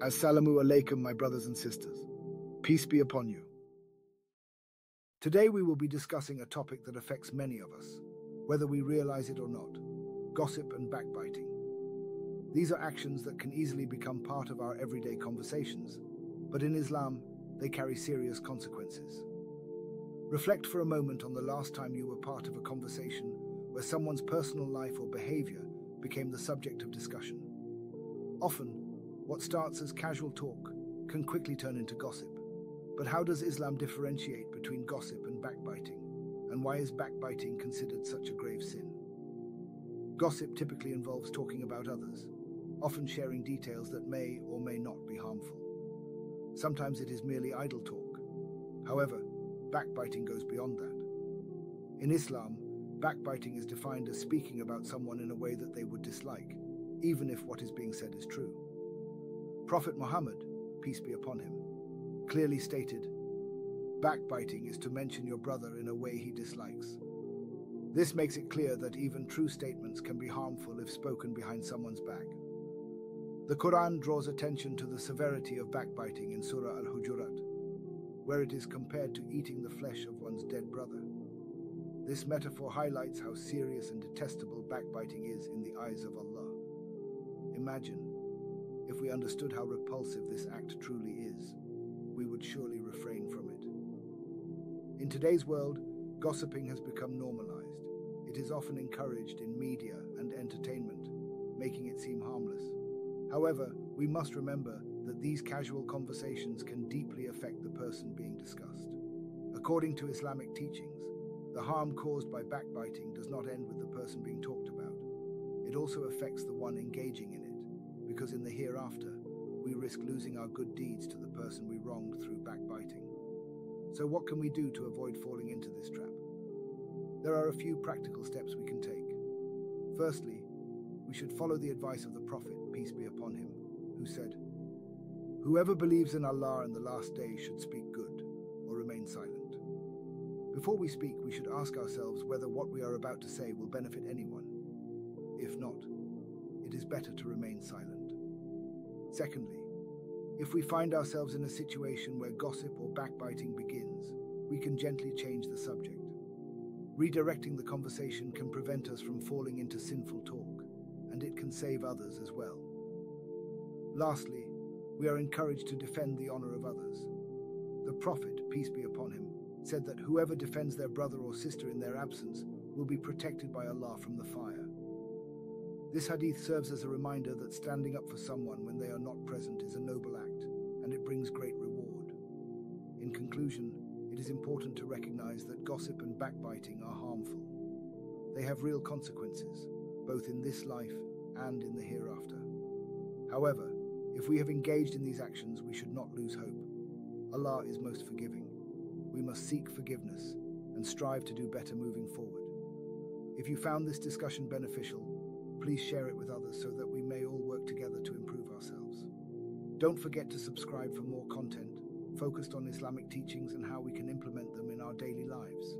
Assalamu alaikum, my brothers and sisters. Peace be upon you. Today we will be discussing a topic that affects many of us, whether we realize it or not gossip and backbiting. These are actions that can easily become part of our everyday conversations, but in Islam, they carry serious consequences. Reflect for a moment on the last time you were part of a conversation where someone's personal life or behavior became the subject of discussion. Often, what starts as casual talk can quickly turn into gossip. But how does Islam differentiate between gossip and backbiting? And why is backbiting considered such a grave sin? Gossip typically involves talking about others, often sharing details that may or may not be harmful. Sometimes it is merely idle talk. However, backbiting goes beyond that. In Islam, backbiting is defined as speaking about someone in a way that they would dislike, even if what is being said is true. Prophet Muhammad, peace be upon him, clearly stated, Backbiting is to mention your brother in a way he dislikes. This makes it clear that even true statements can be harmful if spoken behind someone's back. The Quran draws attention to the severity of backbiting in Surah Al Hujurat, where it is compared to eating the flesh of one's dead brother. This metaphor highlights how serious and detestable backbiting is in the eyes of Allah. Imagine if we understood how repulsive this act truly is, we would surely refrain from it. In today's world, gossiping has become normalized. It is often encouraged in media and entertainment, making it seem harmless. However, we must remember that these casual conversations can deeply affect the person being discussed. According to Islamic teachings, the harm caused by backbiting does not end with the person being talked about. It also affects the one engaging in it, because in the hereafter, we risk losing our good deeds to the person we wronged through backbiting. So, what can we do to avoid falling into this trap? There are a few practical steps we can take. Firstly, we should follow the advice of the Prophet, peace be upon him, who said, Whoever believes in Allah and the last day should speak good or remain silent. Before we speak, we should ask ourselves whether what we are about to say will benefit anyone. If not, it is better to remain silent. Secondly, if we find ourselves in a situation where gossip or backbiting begins, we can gently change the subject. Redirecting the conversation can prevent us from falling into sinful talk, and it can save others as well. Lastly, we are encouraged to defend the honor of others. The Prophet, peace be upon him, said that whoever defends their brother or sister in their absence will be protected by Allah from the fire. This hadith serves as a reminder that standing up for someone when they are not present is a noble act, and it brings great reward. In conclusion, it is important to recognize that gossip and backbiting are harmful. They have real consequences, both in this life and in the hereafter. However, if we have engaged in these actions, we should not lose hope. Allah is most forgiving. We must seek forgiveness and strive to do better moving forward. If you found this discussion beneficial, Please share it with others so that we may all work together to improve ourselves. Don't forget to subscribe for more content focused on Islamic teachings and how we can implement them in our daily lives.